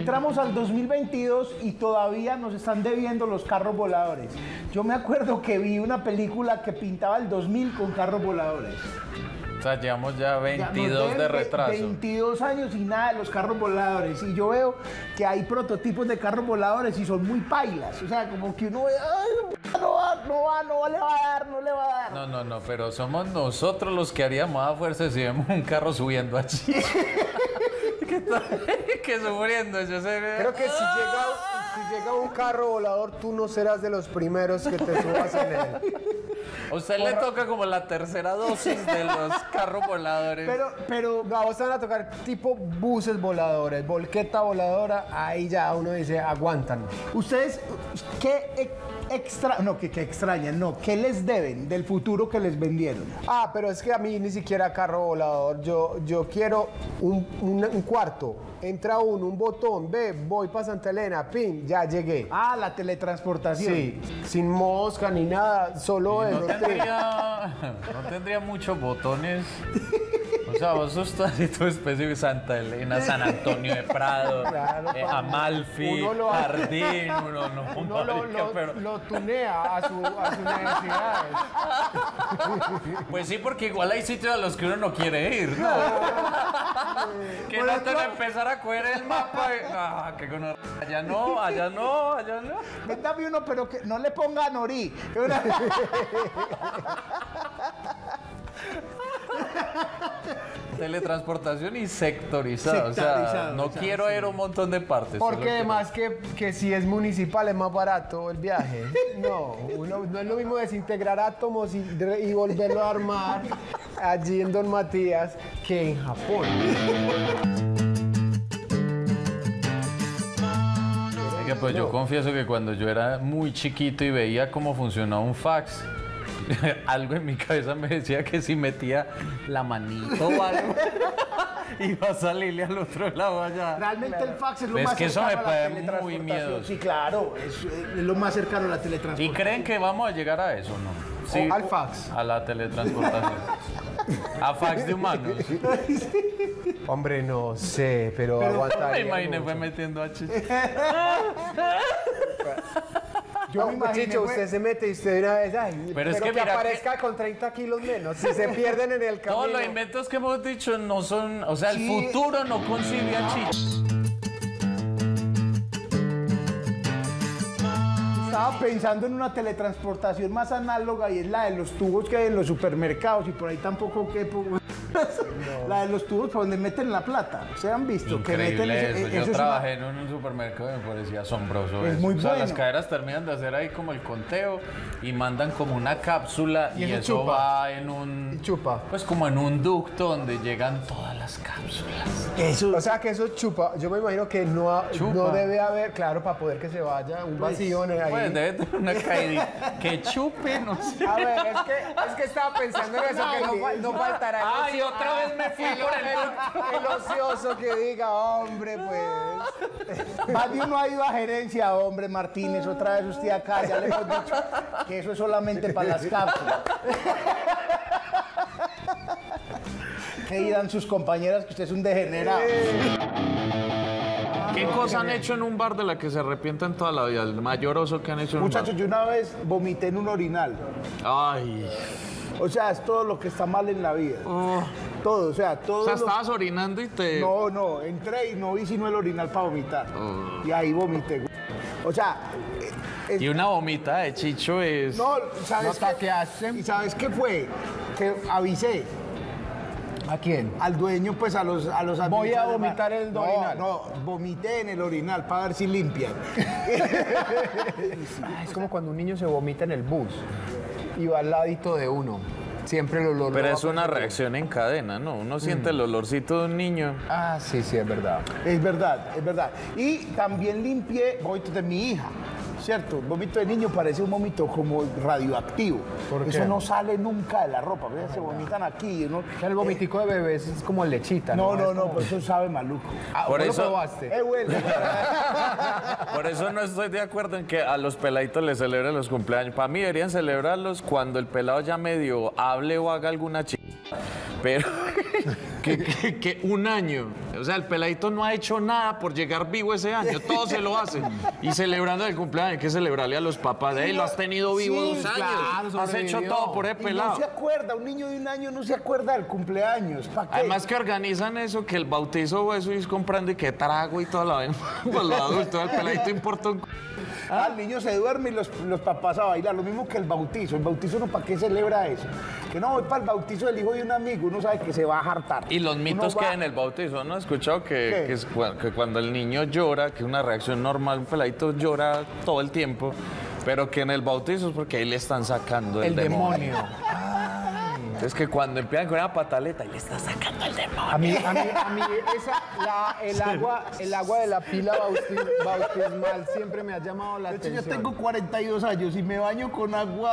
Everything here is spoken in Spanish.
entramos al 2022 y todavía nos están debiendo los carros voladores. Yo me acuerdo que vi una película que pintaba el 2000 con carros voladores. O sea, llevamos ya Ya 22 nos de retraso. 22 años y nada de los carros voladores. Y yo veo que hay prototipos de carros voladores y son muy pailas. O sea, como que uno ve, "Ay, no va, no va, no le va a dar, no le va a dar. No, no, no, pero somos nosotros los que haríamos a fuerza si vemos un carro subiendo allí. ¿Qué está? que sufriendo, yo sé. Creo que si llega, si llega un carro volador, tú no serás de los primeros que te subas en él. A usted le toca como la tercera dosis de los carros voladores. Pero, pero a vos te van a tocar tipo buses voladores, volqueta voladora, ahí ya uno dice, aguantan. ustedes, ¿qué extra, no, que, que extrañan, no, ¿qué les deben del futuro que les vendieron? Ah, pero es que a mí ni siquiera carro volador. Yo, yo quiero un, un- un cuarto. Entra uno, un botón, ve, voy para Santa Elena, pin, ya llegué. Ah, la teletransportación. Sí, sin mosca ni nada, solo no eso. tendría, no tendría muchos botones. O sea, vos todo así todo específico. Santa Elena, San Antonio de Prado, Claro, eh, Amalfi, uno lo- Jardín, uno no, Uno lo, marica, lo- pero- lo tunea a, su, a sus necesidades. Pues sí, porque igual hay sitios a los que uno no quiere ir, ¿no? que no te va a empezar a coger el mapa. y- Ah, que con allá no, allá no, allá no. Véndame uno, pero que no le ponga Nori. Teletransportación y sectorizado. O sea, Sectorizado, no quiero ir a un montón de partes. Porque además que, que si es municipal es más barato el viaje. No, uno- no es lo mismo desintegrar átomos y, y volverlo a armar allí en Don Matías que en Japón. Oiga, pues yo confieso que cuando yo era muy chiquito y veía cómo funcionaba un fax, algo en mi cabeza me decía que si metía la manito o algo, iba a salirle al otro lado allá. Realmente el fax es lo Es más que eso cercano me a la muy miedoso. Sí, claro, es, es lo más cercano a la ¿Y teletransportación. creen que vamos a llegar a eso o no? Sí, al fax. A la teletransportación. a fax de humanos. Hombre, no sé, pero, Me aguantaría imaginé mucho. fue metiendo H. Yo me No, imaginé, Chicho, usted se mete y usted de una vez, ay, Pero es que que mira aparezca con 30 kilos menos. Si se pierden en el camino. Todos los inventos que hemos dicho no son, o sea, el Sí. futuro no concibe a Chicho. Estaba pensando en una teletransportación más análoga y es la de los tubos que hay en los supermercados y por ahí tampoco quepo. La de los tubos por donde meten la plata. ¿Se han visto? que meten Increíble ese- eso. eh, Yo es una- trabajé en un supermercado y me parecía asombroso Es eso. muy o sea, bueno. las caderas terminan de hacer ahí como el conteo y mandan como una cápsula y, Y eso chupa. va en un... Y chupa. Pues como en un ducto donde llegan todas las cápsulas. Eso. O sea que eso chupa. Yo me imagino que no, ha- Chupa. no debe haber, claro, para poder que se vaya un vacío en ahí. Pues debe tener una caída. que chupe, no sé. A ver, es que, es que estaba pensando en eso, que no, no faltará. el Ay, otra vez me fui por el el, el ocioso que diga, hombre, pues. Más de uno ha ido a gerencia, hombre Martínez, otra vez usted acá, ya le hemos dicho que eso es solamente para las cápsulas. ¿Qué dirán sus compañeras que usted es un degenerado? ¿Qué cosa han hecho en un bar de la que se arrepienten toda la vida? El mayor oso que han hecho en un Muchachos, yo una vez vomité en un orinal. bar. Ay. O sea, es todo lo que está mal en la vida. Oh. Todo, o sea, todo. O sea, lo- estabas orinando y te... No, no, entré y no vi sino el orinal para vomitar. Y ahí vomité. O sea, eh, es- Y una vomita de chicho es... no, ¿sabes No qué? ¿Y sabes qué fue? Que avisé ¿A quién? al dueño, pues a los a los Voy a vomitar en el no, orinal. No, vomité en el orinal para ver si limpian. Ah, es como cuando un niño se vomita en el bus y va al ladito de uno. Siempre el olor. Pero es una reacción en cadena, ¿no? Uno siente el olorcito de un niño. Ah, sí, sí, es verdad. Es verdad, es verdad. Y también limpié vómitos de mi hija. ¿Cierto? El vómito de niño parece un vómito como radioactivo. ¿Por qué? Eso no sale nunca de la ropa. ¿ves? Se vomitan aquí. ¿no? O sea, el vomitico de bebés es como lechita, ¿no? No, no, Es no, como- pero eso sabe maluco. Ah, Por ¿vos lo eso- probaste? Eh, bueno. Por eso no estoy de acuerdo en que a los peladitos les celebren los cumpleaños. Para mí deberían celebrarlos cuando el pelado ya medio hable o haga alguna chica. Pero que, que- que un año. O sea, el peladito no ha hecho nada por llegar vivo ese año. Todo se lo hace. Y celebrando el cumpleaños, hay que celebrarle a los papás de él. Lo has tenido vivo Sí, dos años. claro, has hecho todo por ese Y no pelado. se acuerda, un niño de un año no se acuerda del cumpleaños. ¿Para qué? Además que organizan eso, que el bautizo o eso y es comprando y que trago y todo lo ven. Pues los adultos, el peladito importa un... Ah, el niño se duerme y los, los papás a bailar, lo mismo que el bautizo. El bautizo no, ¿para qué celebra eso? Que no, voy para el bautizo del hijo de un amigo, uno sabe que se va a hartar. Y los mitos que hay en el bautizo, ¿no? He escuchado que, que cuando el niño llora, que es una reacción normal, un peladito llora todo el tiempo, pero que en el bautizo es porque ahí le están sacando el, El demonio. Es que cuando empiezan con una pataleta, ahí le está sacando el demonio. A mí, a mí, a mí esa, la- el, agua, el agua de la pila bautis- bautismal siempre me ha llamado la De hecho, yo atención. tengo 42 años y me baño con agua